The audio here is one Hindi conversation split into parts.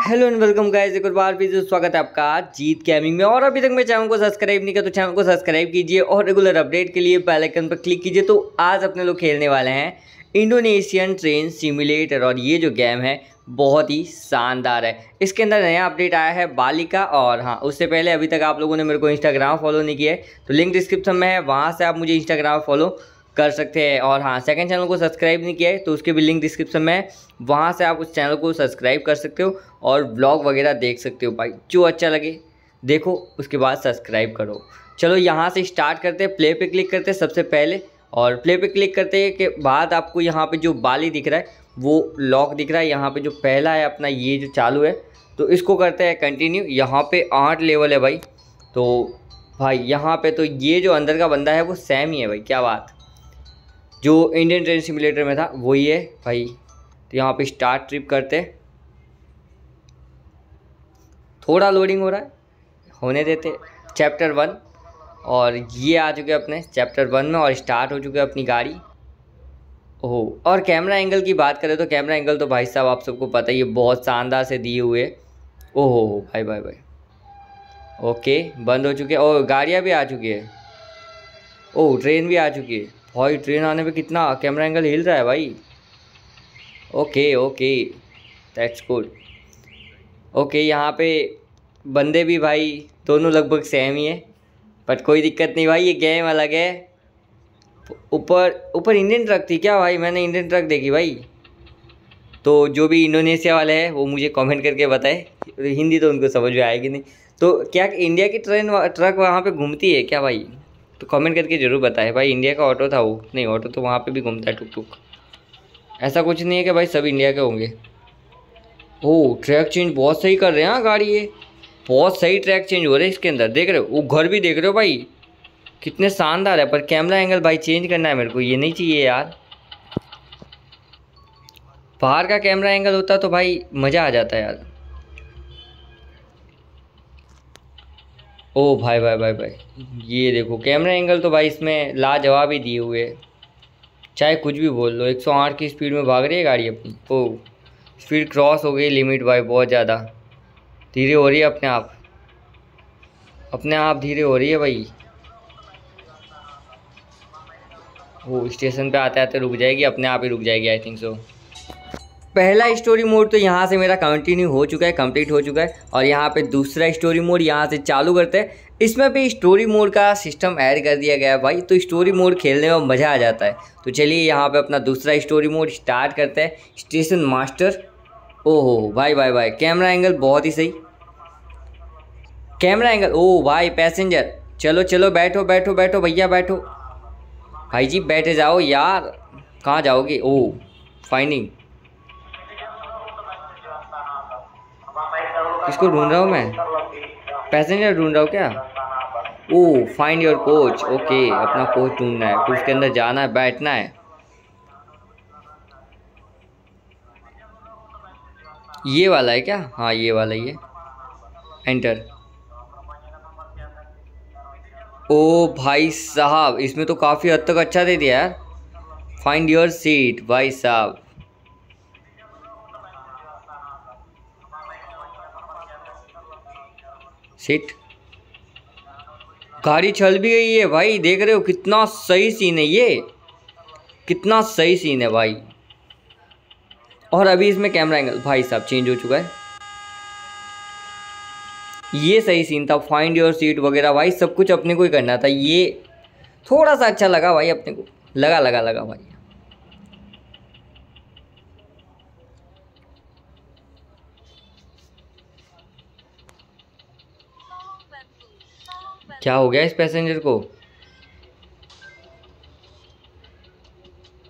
हेलो एंड वेलकम गाइस, एक बार फिर स्वागत है आपका जीत गेमिंग में। और अभी तक मेरे चैनल को सब्सक्राइब नहीं किया तो चैनल को सब्सक्राइब कीजिए और रेगुलर अपडेट के लिए बेल आइकन पर क्लिक कीजिए। तो आज अपने लोग खेलने वाले हैं इंडोनेशियन ट्रेन सिमुलेटर और ये जो गेम है, बहुत ही शानदार है। इसके अंदर नया अपडेट आया है बालिका और हाँ उससे पहले अभी तक आप लोगों ने मेरे को इंस्टाग्राम फॉलो नहीं किया है। तो लिंक डिस्क्रिप्शन में है, वहाँ से आप मुझे इंस्टाग्राम फॉलो कर सकते हैं। और हाँ सेकंड चैनल को सब्सक्राइब नहीं किया है तो उसके भी लिंक डिस्क्रिप्शन में है। वहाँ से आप उस चैनल को सब्सक्राइब कर सकते हो और ब्लॉग वगैरह देख सकते हो भाई। जो अच्छा लगे, देखो, उसके बाद सब्सक्राइब करो। चलो, यहाँ से स्टार्ट करते हैं। प्ले पे क्लिक करते हैं सबसे पहले। और प्ले पे क्लिक करते के बाद आपको यहाँ पे जो बाली दिख रहा है, वो लॉक दिख रहा है। यहाँ पे जो पहला है, अपना ये जो चालू है तो इसको करते हैं कंटिन्यू यहाँ पे आठ लेवल है भाई। तो भाई, यहाँ पे तो ये जो अंदर का बंदा है, वो सेम ही है भाई। क्या बात। जो इंडियन ट्रेन सिमुलेटर में था, वही है भाई। तो यहाँ पे स्टार्ट ट्रिप करते थोड़ा लोडिंग हो रहा है, होने देते चैप्टर वन और ये आ चुके अपने। चैप्टर वन में और स्टार्ट हो चुके अपनी गाड़ी। ओह, और कैमरा एंगल की बात करें तो कैमरा एंगल तो भाई साहब आप सबको पता ही है, बहुत शानदार से दिए हुए ओहो हो भाई भाई भाई। ओके बंद हो चुके और गाड़ियाँ भी आ चुकी है। ओह ट्रेन भी आ चुकी है। भाई ट्रेन आने पे कितना कैमरा एंगल हिल रहा है भाई। Okay okay that's good okay यहाँ पे बंदे भी भाई, दोनों लगभग सेम ही है। बट कोई दिक्कत नहीं भाई, ये गेम अलग है। ऊपर ऊपर इंडियन ट्रक थी क्या भाई? मैंने इंडियन ट्रक देखी भाई। तो जो भी इंडोनेशिया वाले हैं, वो मुझे कमेंट करके बताए। हिंदी तो उनको समझ में आएगी नहीं। तो क्या इंडिया की ट्रेन ट्रक वहाँ पे घूमती है क्या भाई? तो कमेंट करके ज़रूर बताएँ। भाई इंडिया का ऑटो था वो। नहीं ऑटो तो वहाँ पे भी घूमता है टुक टुक ऐसा कुछ नहीं है कि भाई सब इंडिया के होंगे। ओह ट्रैक चेंज बहुत सही कर रहे हैं हाँ गाड़ी ये। बहुत सही ट्रैक चेंज हो रहे हैं इसके अंदर। देख रहे हो, वो घर भी देख रहे हो भाई। कितने शानदार है, पर कैमरा एंगल भाई चेंज करना है मेरे को। ये नहीं चाहिए यार। बाहर का कैमरा एंगल होता तो भाई मज़ा आ जाता यार। ओ भाई भाई भाई भाई। ये देखो कैमरा एंगल तो भाई इसमें लाजवाब ही दिए हुए चाहे कुछ भी बोल लो 108 की स्पीड में भाग रही है गाड़ी अपनी। ओ स्पीड क्रॉस हो गई लिमिट भाई, बहुत ज़्यादा। धीरे हो रही है अपने आप। अपने आप धीरे हो रही है भाई। वो स्टेशन पे आते आते रुक जाएगी, अपने आप ही रुक जाएगी आई थिंक सो पहला स्टोरी मोड तो यहाँ से मेरा कंटिन्यू हो चुका है कंप्लीट हो चुका है और यहाँ पे दूसरा स्टोरी मोड यहाँ से चालू करते हैं। इसमें भी स्टोरी मोड का सिस्टम ऐड कर दिया गया है भाई तो स्टोरी मोड खेलने में मज़ा आ जाता है। तो चलिए यहाँ पे अपना दूसरा स्टोरी मोड स्टार्ट करते हैं। स्टेशन मास्टर ओहो, भाई भाई भाई कैमरा एंगल बहुत ही सही। कैमरा एंगल ओ भाई पैसेंजर चलो चलो, बैठो बैठो बैठो, भैया, बैठो। भाई जी, बैठे जाओ यार, कहाँ जाओगे? ओ फाइनिंग किसको ढूंढ रहा हूँ मैं? पैसेंजर ढूंढ रहा हूँ क्या? ओ फाइंड योर कोच ओके अपना कोच ढूंढना है। फिर उसके अंदर जाना है, बैठना है। ये वाला है क्या? हाँ ये वाला ही है। एंटर ओ, भाई साहब, इसमें तो काफ़ी हद तक अच्छा दे दिया यार। फाइंड योर सीट भाई साहब। सीट गाड़ी चल भी गई है भाई, देख रहे हो कितना सही सीन है ये। कितना सही सीन है भाई। और अभी इसमें कैमरा एंगल भाई साहब चेंज हो चुका है। ये सही सीन था फाइंड योर सीट वगैरह, भाई सब कुछ अपने को ही करना था। ये थोड़ा सा अच्छा लगा भाई अपने को। लगा लगा लगा भाई। क्या हो गया इस पैसेंजर को?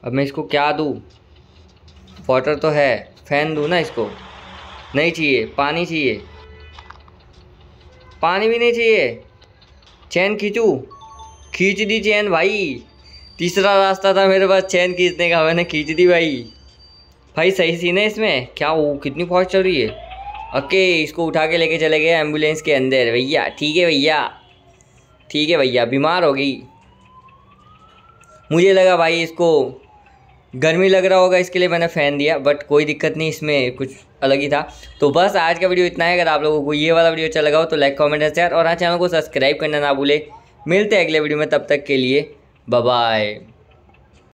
अब मैं इसको क्या दूँ? वाटर तो है फ़ैन दूँ ना इसको? नहीं चाहिए, पानी चाहिए। पानी भी नहीं चाहिए। चैन खींचूँ? खींच दी चैन भाई। तीसरा रास्ता था मेरे पास चैन खींचने का, मैंने खींच दी भाई। भाई सही सीन है इसमें? क्या वो कितनी फास्ट चल रही है? ओके इसको उठा के लेके चले गए एंबुलेंस के अंदर। भैया, ठीक है भैया। ठीक है भैया, बीमार हो गई। मुझे लगा भाई इसको गर्मी लग रहा होगा, इसके लिए मैंने फ़ैन दिया बट कोई दिक्कत नहीं, इसमें कुछ अलग ही था। तो बस आज का वीडियो इतना है, अगर आप लोगों को ये वाला वीडियो अच्छा लगा हो तो लाइक कमेंट शेयर और हाँ चैनल को सब्सक्राइब करना ना भूले। मिलते हैं अगले वीडियो में, तब तक के लिए बाय